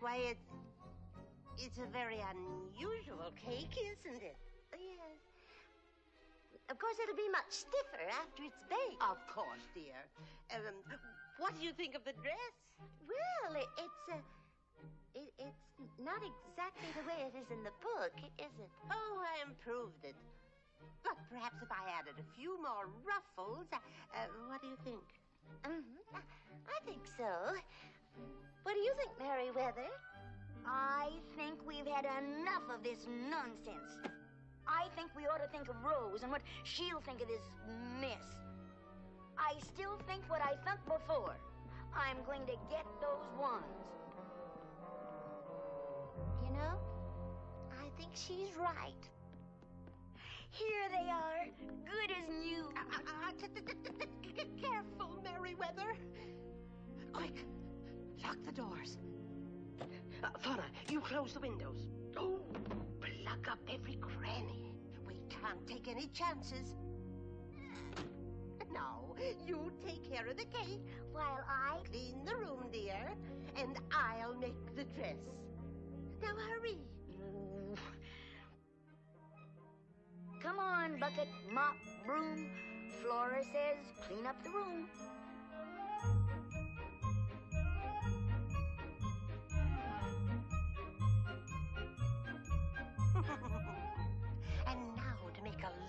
Why, it's it's a very unusual cake, isn't it? Yes. Of course, it'll be much stiffer after it's baked. Of course, dear. Um, what do you think of the dress? Well, it, it's a. It, it's not exactly the way it is in the book, is it? Oh, I improved it. But perhaps if I added a few more ruffles, uh, uh, what do you think? Mm-hmm. I think so. Do you think, Merryweather? I think we've had enough of this nonsense. I think we ought to think of Rose and what she'll think of this mess. I still think what I thought before. I'm going to get those ones. You know, I think she's right. Here they are, good as new. Lock the doors. Uh, you close the windows. Oh, plug up every cranny. We can't take any chances. Now, you take care of the cake while I clean the room, dear, and I'll make the dress. Now hurry. Come on, bucket, mop, broom. Flora says clean up the room.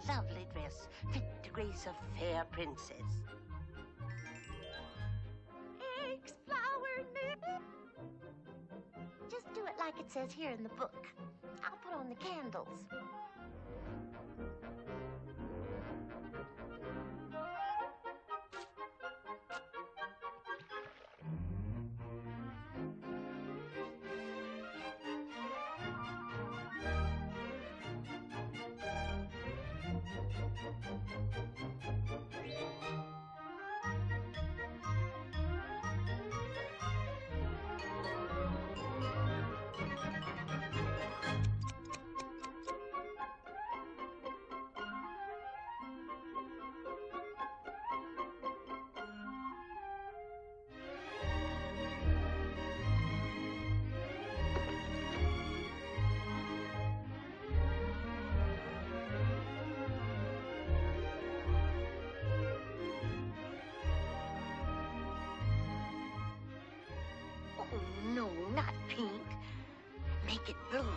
Lovely dress fit to grace a fair princess. Eggs, flour, milk. Just do it like it says here in the book. I'll put on the candles. It blue.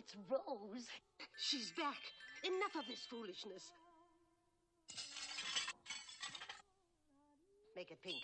It's Rose. She's back. Enough of this foolishness. Make it pink.